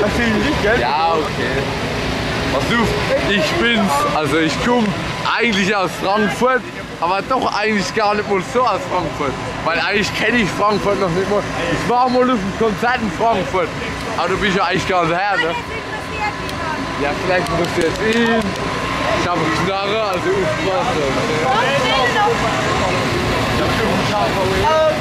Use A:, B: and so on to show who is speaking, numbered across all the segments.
A: Natürlich, gell?
B: Ja, okay. Pass auf, ich bin's. Also ich komme eigentlich aus Frankfurt, aber doch eigentlich gar nicht mal so aus Frankfurt. Weil eigentlich kenne ich Frankfurt noch nicht mal. Ich war mal auf einem Konzert in Frankfurt. Aber du bist ja eigentlich gar nicht her, ne? Ja, vielleicht interessiert ihn. Ich habe eine Knarre, also aufpassen.
A: Auf geht's,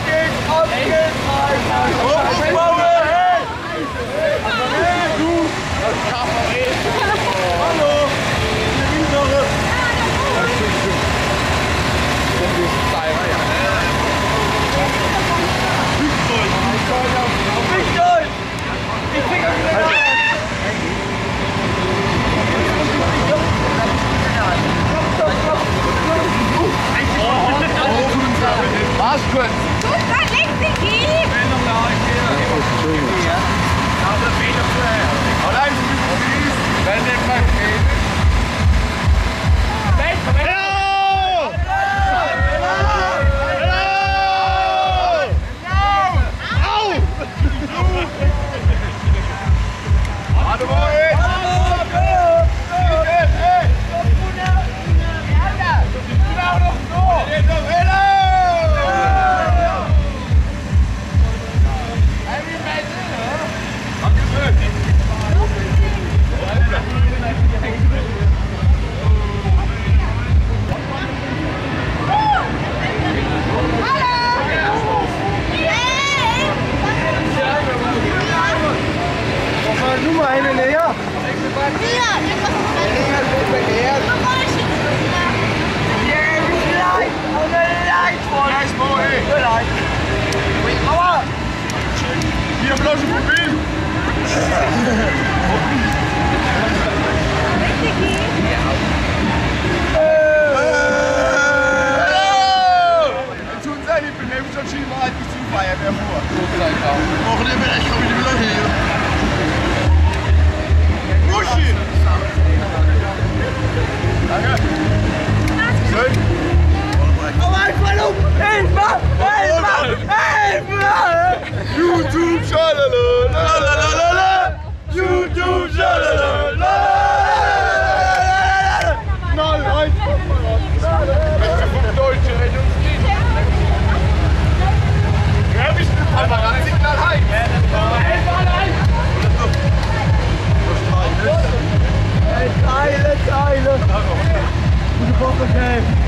C: Hier bloß ein Problem. Tun Sie, ich bin eben schon Ski mal bis zum Feuerwehr vor. Auch nicht mehr, ich komme nicht
A: spelen. Moet je
C: geven.